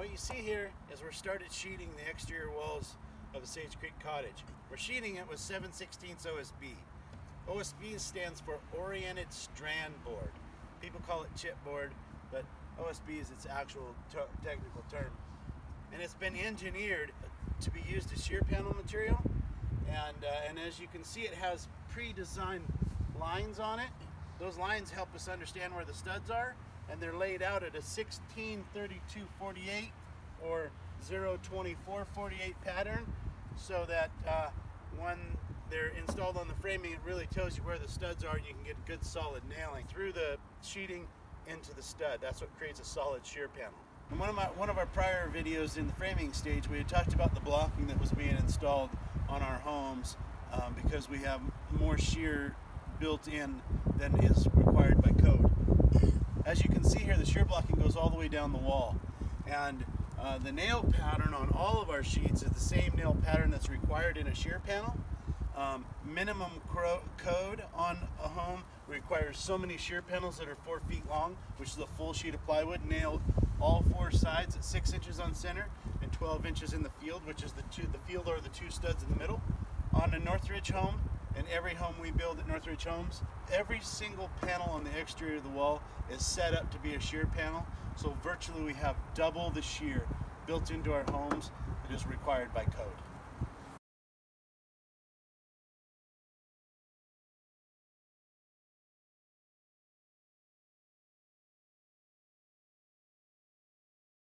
What you see here is we're started sheeting the exterior walls of the Sage Creek Cottage. We're sheeting it with 7 16 OSB. OSB stands for Oriented Strand Board. People call it chipboard, but OSB is its actual technical term. And it's been engineered to be used as shear panel material. And, uh, and as you can see, it has pre-designed lines on it. Those lines help us understand where the studs are and they're laid out at a 16 32 48 or 0 24 48 pattern so that uh, when they're installed on the framing it really tells you where the studs are and you can get good solid nailing through the sheeting into the stud. That's what creates a solid shear panel. In one of my one of our prior videos in the framing stage we had talked about the blocking that was being installed on our homes um, because we have more shear built in than is required by code as you can see here, the shear blocking goes all the way down the wall. And uh, the nail pattern on all of our sheets is the same nail pattern that's required in a shear panel. Um, minimum code on a home requires so many shear panels that are four feet long, which is a full sheet of plywood, nailed all four sides at six inches on center and 12 inches in the field, which is the two, the field or the two studs in the middle. On a Northridge home, and every home we build at Northridge Homes, every single panel on the exterior of the wall is set up to be a shear panel. So virtually we have double the shear built into our homes that is required by code.